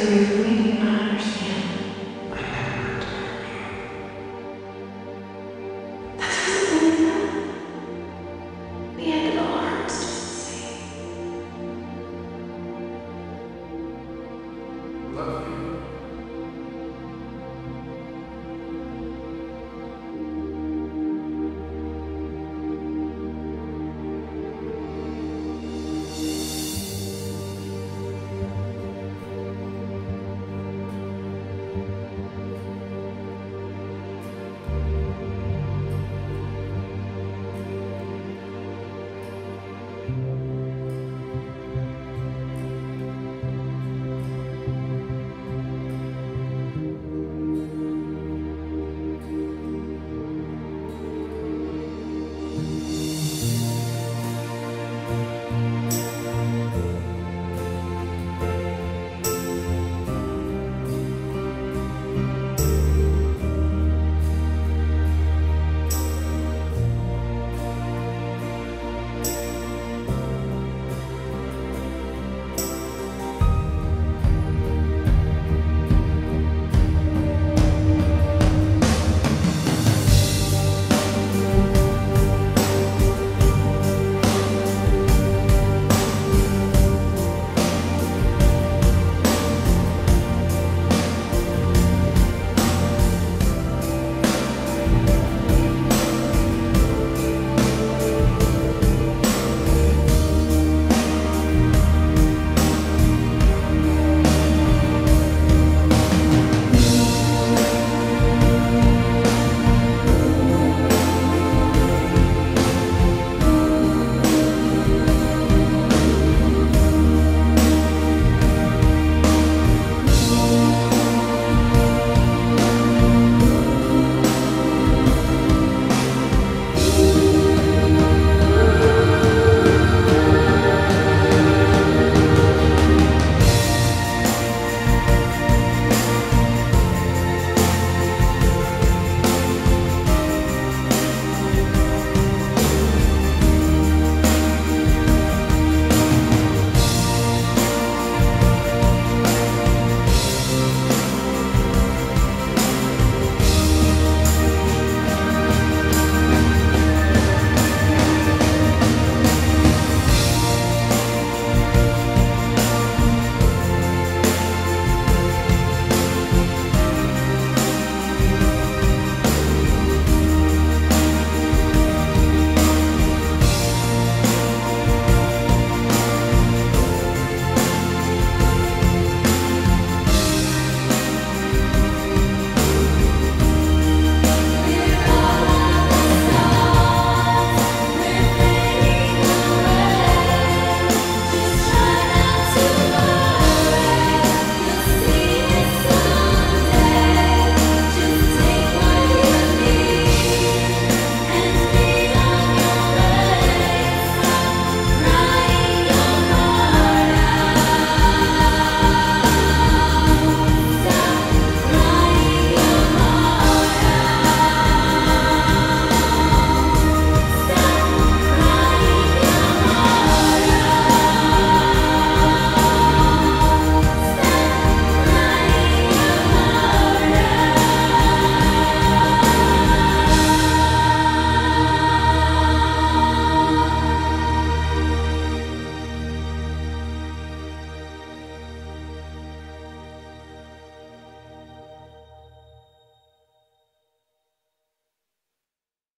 Just